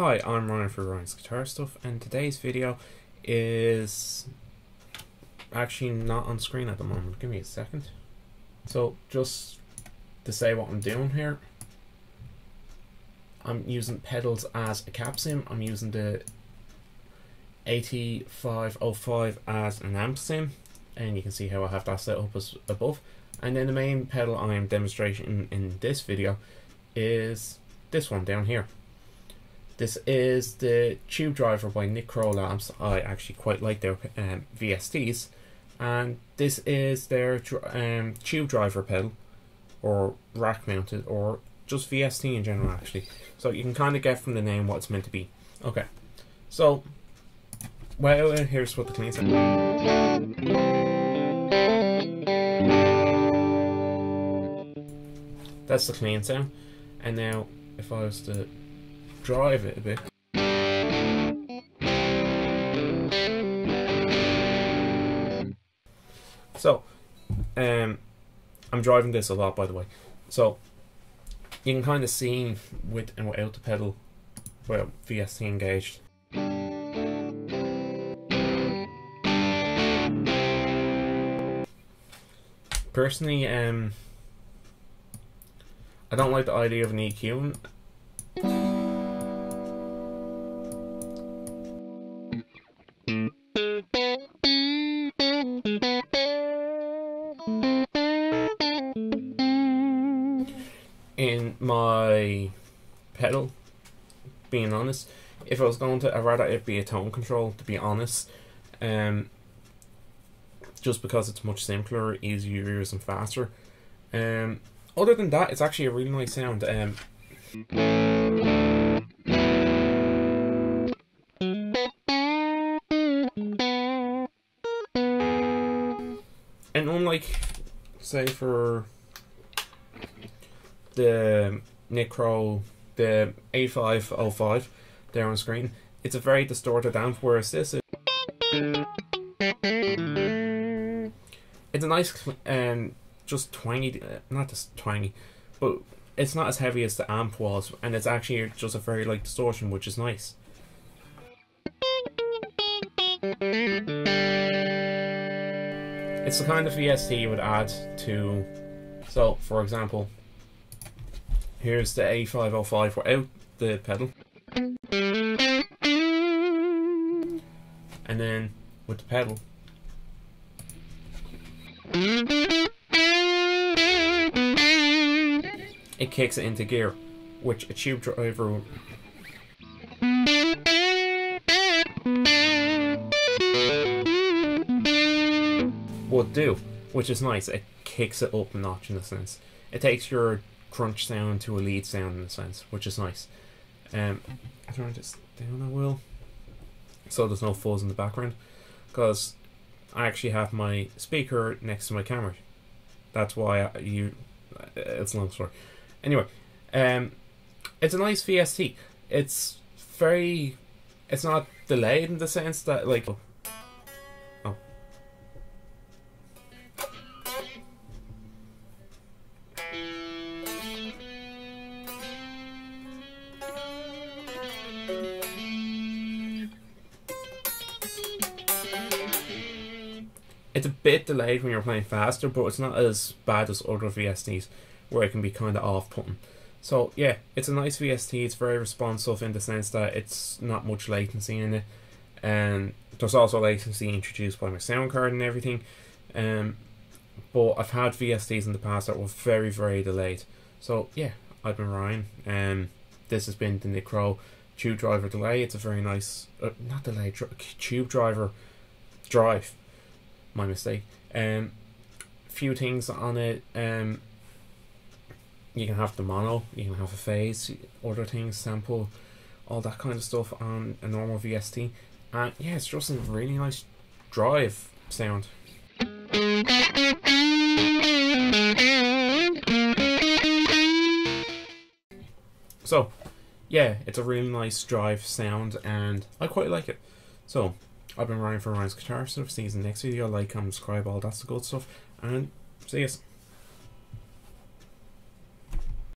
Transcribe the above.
Hi, I'm Ryan for Ryan's Guitar Stuff, and today's video is actually not on screen at the moment. Give me a second. So, just to say what I'm doing here, I'm using pedals as a cab sim. I'm using the 8505 as an amp sim, and you can see how I have that set up as above. And then the main pedal I am demonstrating in this video is this one down here. This is the Tube Driver by Nick Crow Labs. I actually quite like their um, VSTs. And this is their um, Tube Driver pedal, or rack mounted, or just VST in general actually. So you can kind of get from the name what it's meant to be. Okay, so well, here's what the clean sound. That's the clean sound. And now, if I was to drive it a bit. So, um, I'm driving this a lot, by the way. So, you can kind of see with and without the pedal, well, VST engaged. Personally, um, I don't like the idea of an EQ. My pedal, being honest, if I was going to, I'd rather it be a tone control, to be honest. Um, just because it's much simpler, easier to use, and faster. Um, other than that, it's actually a really nice sound. Um, and unlike, say, for the Nick Crow, the 8505 there on screen, it's a very distorted amp, whereas this is it's a nice um just twangy uh, not just twangy but it's not as heavy as the amp was and it's actually just a very light distortion which is nice. It's the kind of VST you would add to so for example here's the 8505 without the pedal and then with the pedal it kicks it into gear, which a tube driver would do, which is nice. It kicks it up a notch in a sense. It takes your crunch sound to a lead sound in a sense, which is nice. Um, I this down, I will, so there's no fuzz in the background, because I actually have my speaker next to my camera. That's why you. It's a long story. Anyway, um, it's a nice VST. It's very. It's not delayed in the sense that like. It's a bit delayed when you're playing faster, but it's not as bad as other VSTs where it can be kind of off-putting. So yeah, it's a nice VST. It's very responsive in the sense that it's not much latency in it, and there's also latency introduced by my sound card and everything. Um, but I've had VSTs in the past that were very very delayed. So yeah, I've been Ryan, and um, this has been the Nick Crow Tube Driver delay. It's a very nice, uh, not delay, Tube Driver drive my mistake. Um, few things on it. Um, you can have the mono, you can have a phase, other things, sample, all that kind of stuff on a normal VST. And yeah, it's just a really nice drive sound. So, yeah, it's a really nice drive sound and I quite like it. So, I've been Ryan for Ryan's Guitar Stuff. See you in the next video. Like, comment, subscribe, all that's the good stuff. And see you.